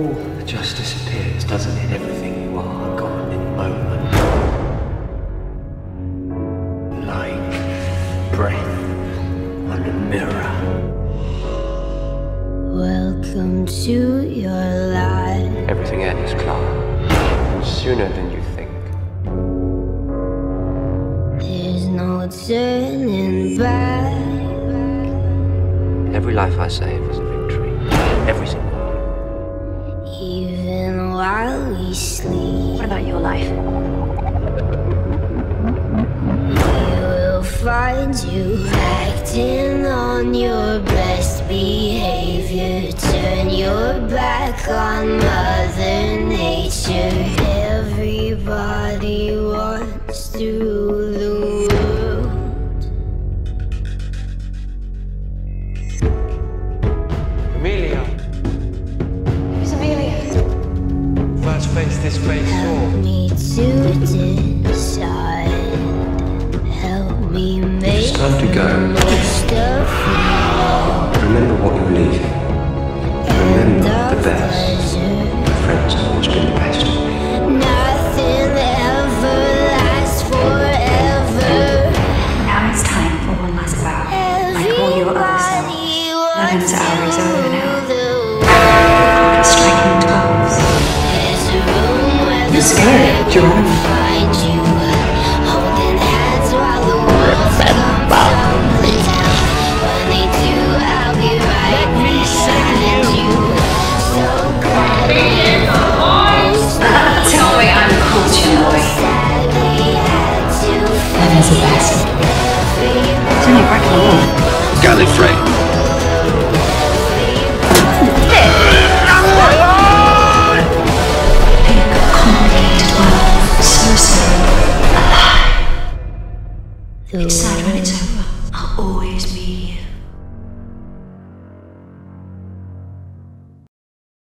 all just disappears, doesn't it? Everything you are gone in a moment. Like breath on a mirror. Welcome to your life. Everything ends, Clara. Sooner than you think. There's no turning back. Every life I save is a life? we will find you acting on your best behavior. Turn your back on Mother Nature. Everybody wants to this face Help saw. me to decide. Help me make It's time to go. the most of it. Remember what you believe in. Remember And the best. pleasure. My friends have always been the best. Nothing ever lasts forever. Now it's time for one last vow. Like all your other selves. Everybody Levin's wants to over rule now. Down. When they do, I'll be right beside you. So glad it almost Tell me I'm cool, Chinoy. sadly had to Levin's the. It's only breaking the wall. Gallifrey. Big, It's sad when it's over. I'll always be here.